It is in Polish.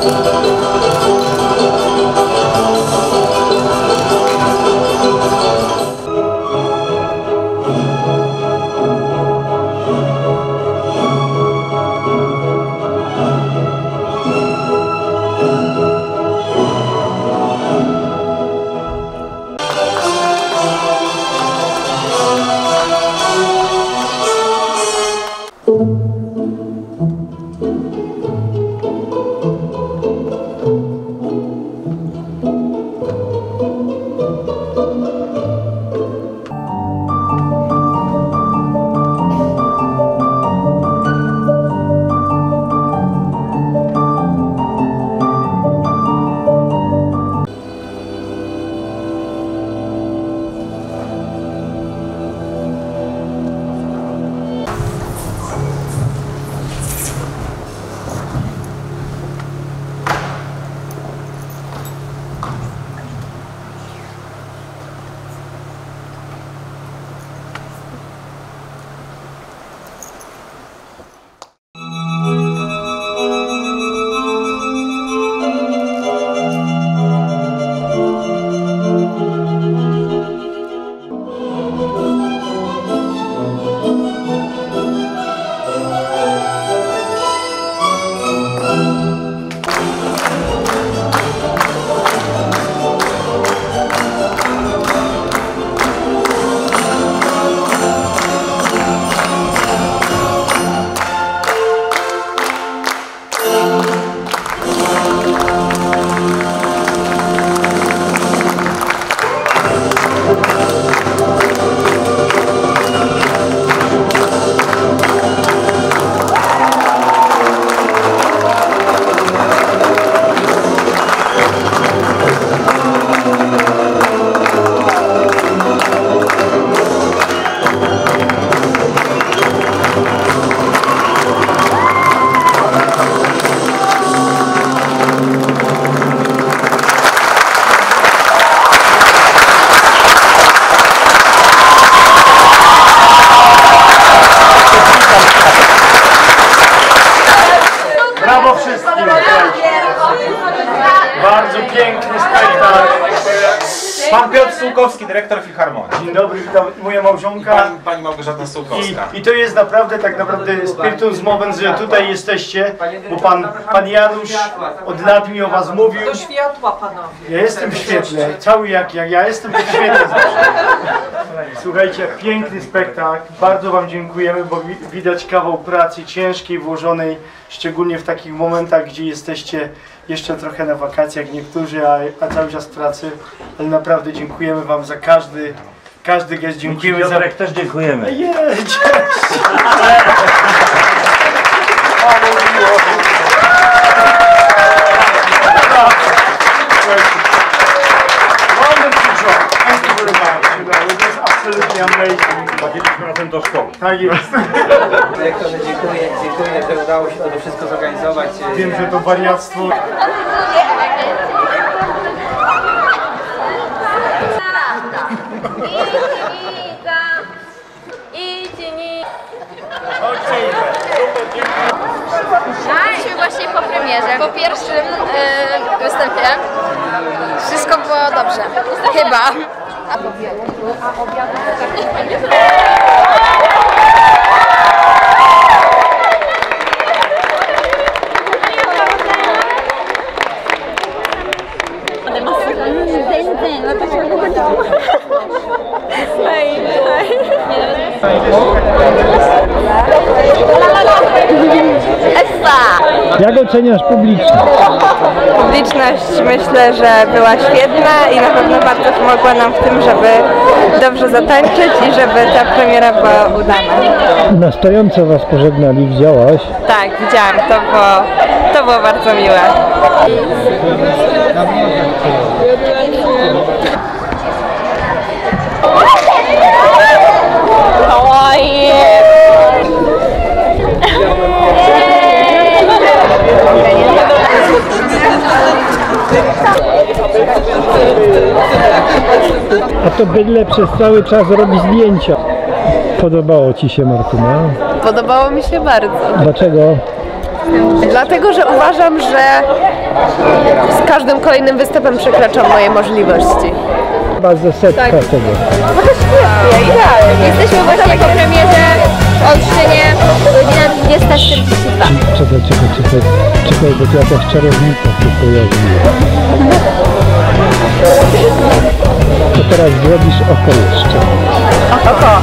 Música Oh, Sułkowski, dyrektor Filharmonii. Dzień dobry, witam moja I małżonka. pani, pani Małgorzata Sułkowska. I, I to jest naprawdę tak naprawdę spiritus moment, że tutaj jesteście, bo pan, pan Janusz od lat mi o was mówił. Do światła, panowie. Ja jestem świetny, cały jak ja, ja jestem świetny zawsze. Słuchajcie, piękny spektakl, bardzo wam dziękujemy, bo wi- widać kawał pracy ciężkiej, włożonej, szczególnie w takich momentach, gdzie jesteście jeszcze trochę na wakacjach niektórzy, a, a cały czas w pracy, ale naprawdę dziękujemy wam za każdy, każdy gest, dziękujemy za... Piotrek też dziękujemy. Jedź! Wonderful job. Thank you very much. You know, it was absolutely amazing. Chodziliśmy razem do szkoły. Tak jest. Dyrektorze, dziękuję, dziękuję, że udało się to wszystko zorganizować. Wiem, że to wariactwo. Jesteśmy właśnie po premierze, po pierwszym e, występie. Wszystko było dobrze. Chyba. A po a obiadu Jak oceniasz publiczność? Publiczność myślę, że była świetna i na pewno bardzo pomogła nam w tym, żeby dobrze zatańczyć i żeby ta premiera była udana. Na stojąco was pożegnali, widziałaś? Tak, widziałam, to było, to było bardzo miłe. To bydle przez cały czas robi zdjęcia. Podobało ci się Martyna? Podobało mi się bardzo. Dlaczego? Dlatego, że uważam, że z każdym kolejnym występem przekraczam moje możliwości. Ze setka tego. Jesteśmy właśnie po premierze w Olsztynie, godzina 20.42. Czekaj, czekaj, czekaj. Czekaj, bo tu jakaś czarownica się pojawiła. Teraz zrobisz oko jeszcze. Oko.